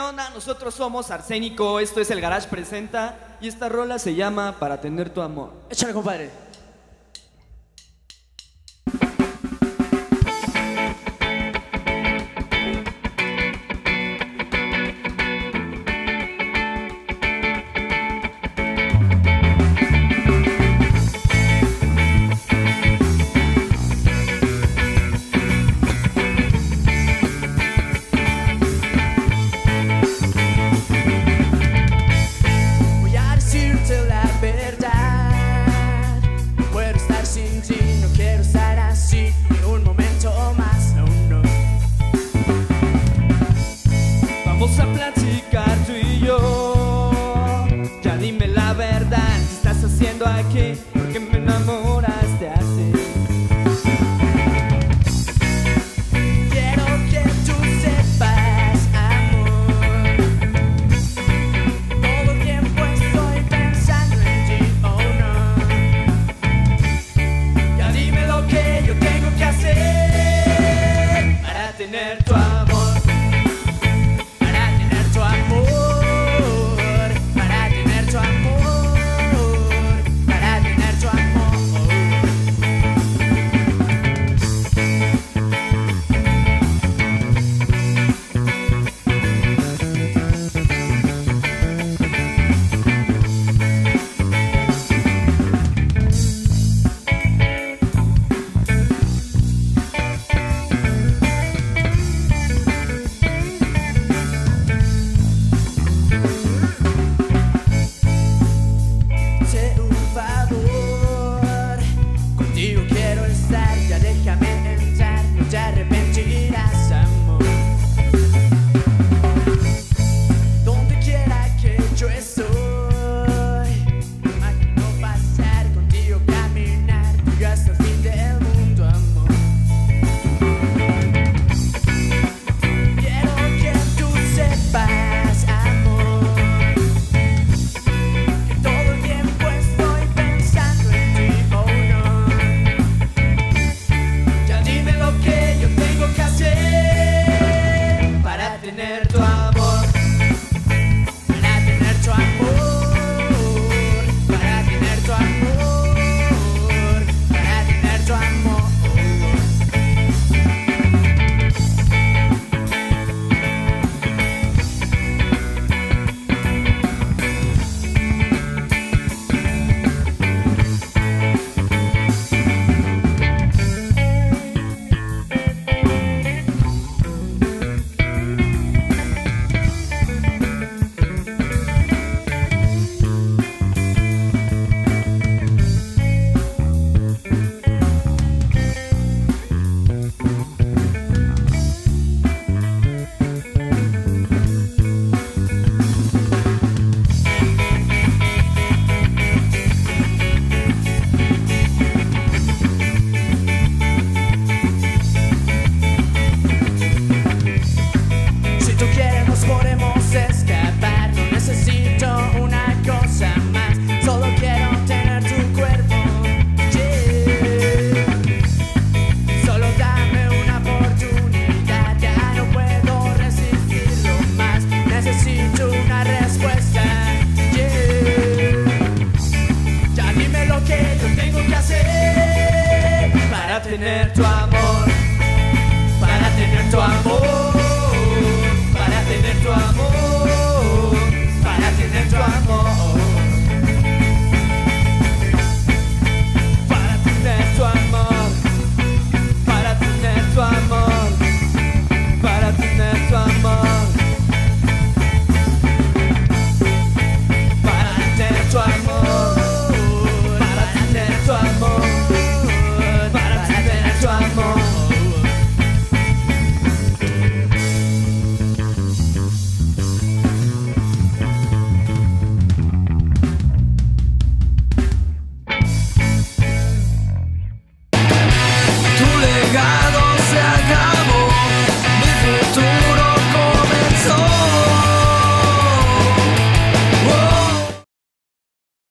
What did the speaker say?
onda? Nosotros somos Arsénico, esto es El Garage Presenta y esta rola se llama Para tener tu amor. Échale, compadre. A platicar tú Tener tu amor.